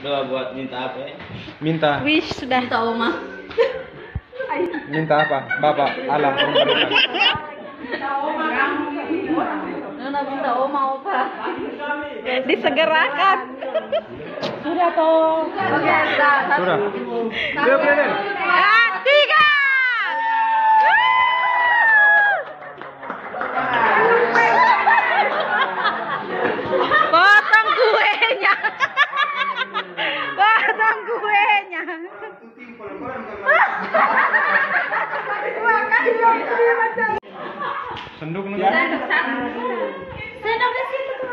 Doa buat minta apa ya? Minta Wish sudah. Minta oma. minta apa? Bapak alam memberikan. Nona minta oma opa. Disegerakan. Sudah toh. Oke, sudah. Sudah. Senduk nih. Sendok di situ tuh.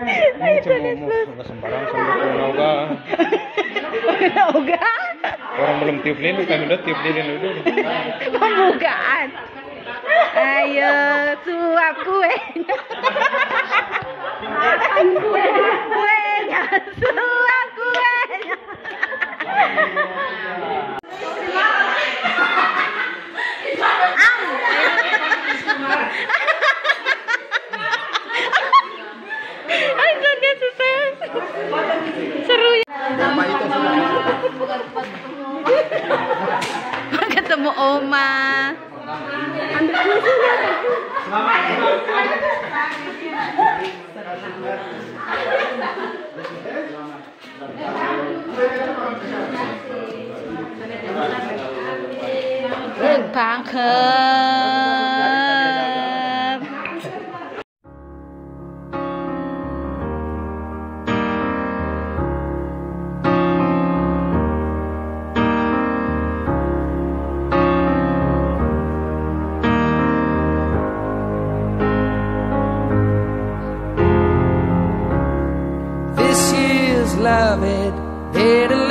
Ini sembarang senduk. Oga. Orang belum tiup lilin, kami udah tiup lilin dulu. Pembukaan. Ayo suap kuenya. kuenya, sama Oma. Rừng phán khơi. love it. Better